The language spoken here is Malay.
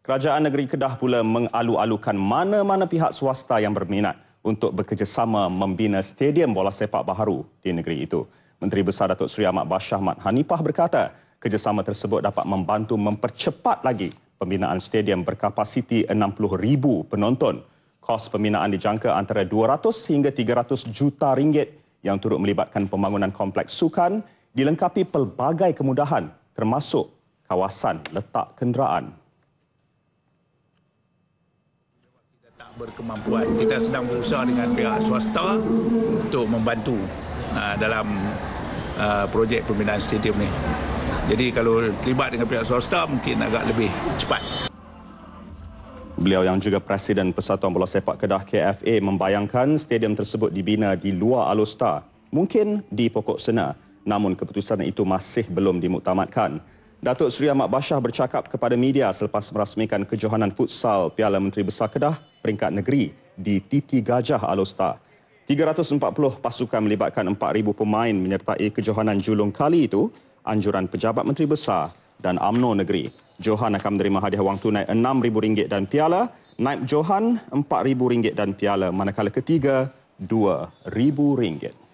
Kerajaan Negeri Kedah pula mengalu-alukan mana-mana pihak swasta yang berminat untuk bekerjasama membina stadium bola sepak baharu di negeri itu. Menteri Besar Datuk Seri Ahmad Bashar Mat Hanifah berkata, kerjasama tersebut dapat membantu mempercepat lagi pembinaan stadium berkapasiti 60,000 penonton. Kos pembinaan dijangka antara 200 hingga 300 juta ringgit yang turut melibatkan pembangunan kompleks sukan dilengkapi pelbagai kemudahan termasuk kawasan letak kenderaan. Berkemampuan. Kita sedang berusaha dengan pihak swasta untuk membantu uh, dalam uh, projek pembinaan stadium ni. Jadi kalau terlibat dengan pihak swasta mungkin agak lebih cepat. Beliau yang juga Presiden Persatuan Bola Sepak Kedah KFA membayangkan stadium tersebut dibina di luar Alostar, mungkin di Pokok Sena. Namun keputusan itu masih belum dimuktamadkan. Datuk Seri Ahmad Bashar bercakap kepada media selepas merasmikan kejohanan futsal Piala Menteri Besar Kedah peringkat negeri di Titi Gajah Alostar. 340 pasukan melibatkan 4,000 pemain menyertai kejohanan julung kali itu anjuran Pejabat Menteri Besar dan UMNO Negeri. Johan akan menerima hadiah wang tunai RM6,000 dan piala, naib Johan RM4,000 dan piala, manakala ketiga RM2,000.